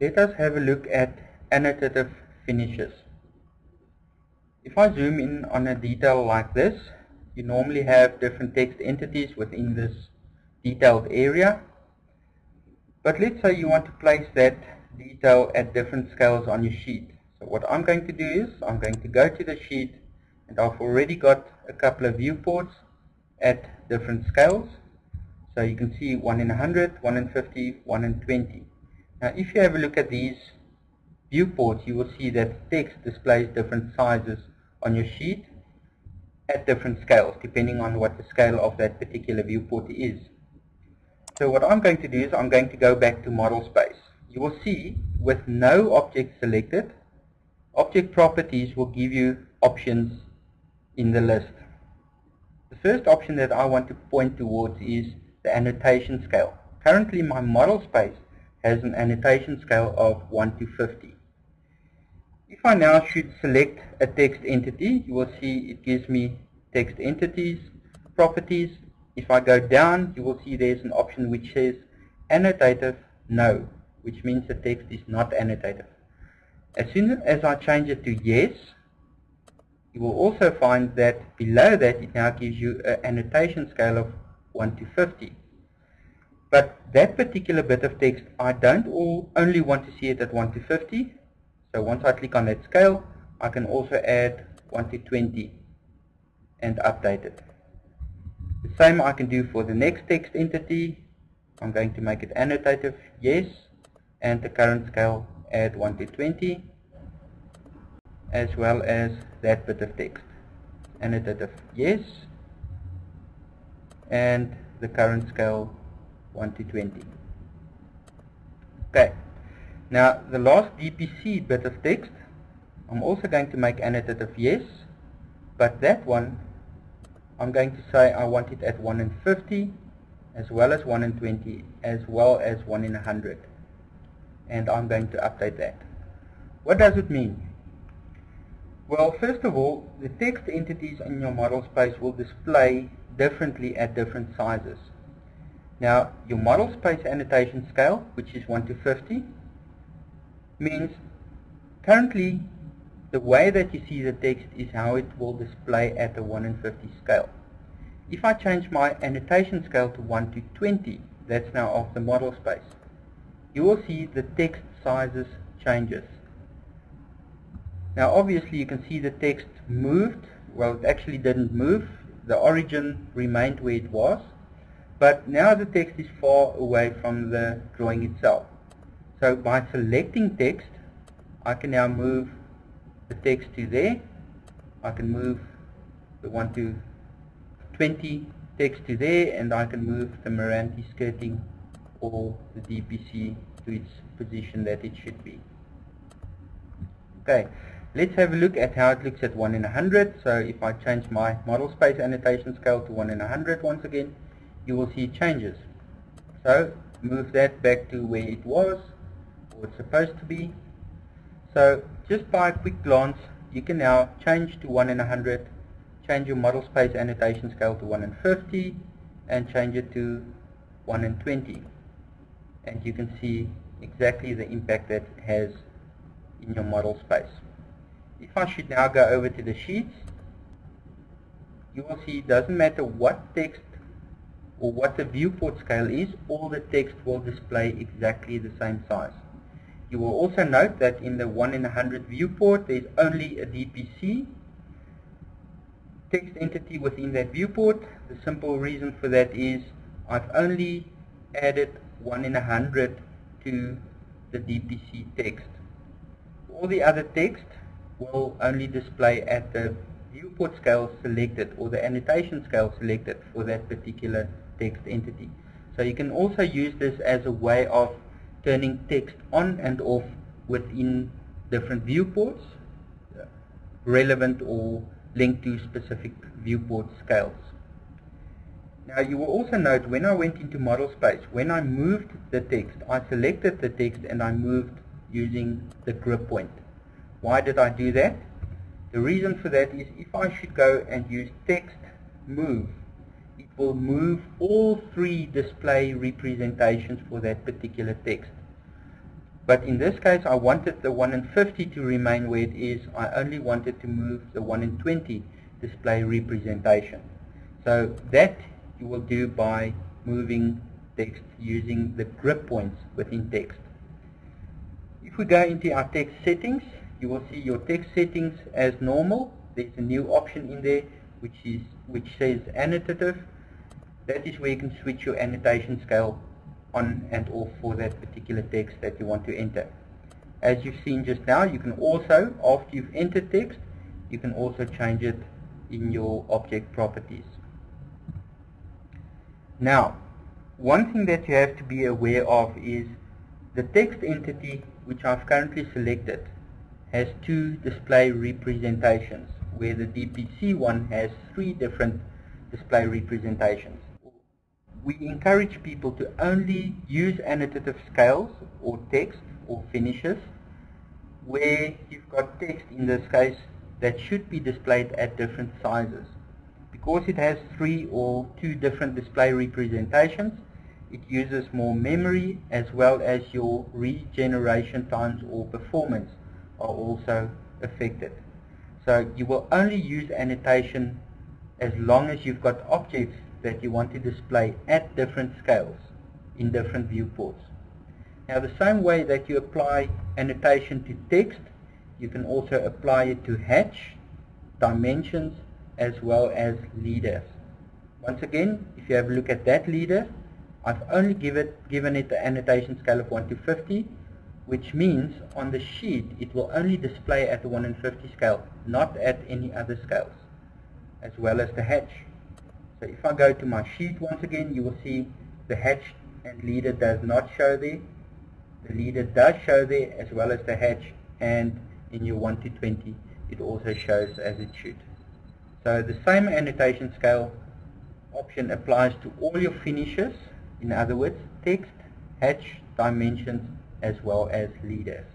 let us have a look at annotative finishes. If I zoom in on a detail like this, you normally have different text entities within this detailed area. But let's say you want to place that detail at different scales on your sheet. So what I'm going to do is I'm going to go to the sheet and I've already got a couple of viewports at different scales. So you can see 1 in 100, 1 in 50, 1 in 20. Now if you have a look at these viewports, you will see that text displays different sizes on your sheet at different scales, depending on what the scale of that particular viewport is. So what I'm going to do is I'm going to go back to model space. You will see with no object selected, object properties will give you options in the list. The first option that I want to point towards is the annotation scale. Currently my model space has an annotation scale of 1 to 50. If I now should select a text entity, you will see it gives me text entities, properties. If I go down, you will see there's an option which says annotative no, which means the text is not annotative. As soon as I change it to yes, you will also find that below that it now gives you an annotation scale of 1 to 50. But that particular bit of text, I don't all, only want to see it at 1 to 50. So once I click on that scale, I can also add 1 to 20 and update it. The same I can do for the next text entity. I'm going to make it annotative, yes, and the current scale add 1 to 20 as well as that bit of text. Annotative yes and the current scale 1 to 20. Okay, now the last DPC bit of text I'm also going to make annotative yes but that one I'm going to say I want it at 1 in 50 as well as 1 in 20 as well as 1 in 100 and I'm going to update that. What does it mean? Well, first of all, the text entities in your model space will display differently at different sizes. Now, your model space annotation scale, which is 1 to 50, means currently the way that you see the text is how it will display at the 1 in 50 scale. If I change my annotation scale to 1 to 20, that's now of the model space, you will see the text sizes changes. Now obviously you can see the text moved. Well, it actually didn't move. The origin remained where it was. But now the text is far away from the drawing itself. So by selecting text, I can now move the text to there. I can move the 1 to 20 text to there and I can move the Meranti skirting or the DPC to its position that it should be. Okay, Let's have a look at how it looks at 1 in 100. So if I change my model space annotation scale to 1 in 100 once again, you will see changes. So move that back to where it was, or it's supposed to be. So just by a quick glance, you can now change to 1 in 100, change your model space annotation scale to 1 in 50, and change it to 1 in 20. And you can see exactly the impact that has in your model space. If I should now go over to the sheets, you will see it doesn't matter what text or what the viewport scale is, all the text will display exactly the same size. You will also note that in the 1 in 100 viewport, there's only a DPC text entity within that viewport. The simple reason for that is I've only added 1 in 100 to the DPC text. All the other text will only display at the viewport scale selected or the annotation scale selected for that particular text entity. So you can also use this as a way of turning text on and off within different viewports relevant or linked to specific viewport scales. Now you will also note when I went into model space, when I moved the text, I selected the text and I moved using the grip point. Why did I do that? The reason for that is if I should go and use text move, will move all three display representations for that particular text. But in this case, I wanted the 1 in 50 to remain where it is. I only wanted to move the 1 in 20 display representation. So that you will do by moving text using the grip points within text. If we go into our text settings, you will see your text settings as normal. There's a new option in there which is which says annotative. That is where you can switch your annotation scale on and off for that particular text that you want to enter. As you've seen just now, you can also, after you've entered text, you can also change it in your object properties. Now, one thing that you have to be aware of is the text entity which I've currently selected has two display representations where the DPC one has three different display representations. We encourage people to only use annotative scales or text or finishes where you've got text in this case that should be displayed at different sizes. Because it has three or two different display representations, it uses more memory as well as your regeneration times or performance are also affected. So you will only use annotation as long as you've got objects that you want to display at different scales in different viewports. Now the same way that you apply annotation to text, you can also apply it to hatch, dimensions, as well as leaders. Once again, if you have a look at that leader, I've only give it, given it the annotation scale of 1 to 50, which means on the sheet it will only display at the 1 in 50 scale, not at any other scales, as well as the hatch. So if I go to my sheet once again, you will see the hatch and leader does not show there. The leader does show there as well as the hatch and in your 1 to 20 it also shows as it should. So the same annotation scale option applies to all your finishes, in other words text, hatch, dimensions as well as leaders.